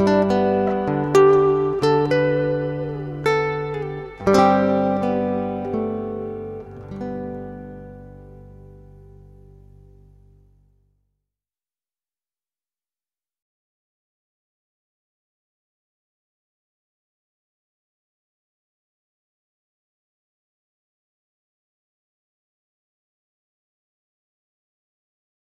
Música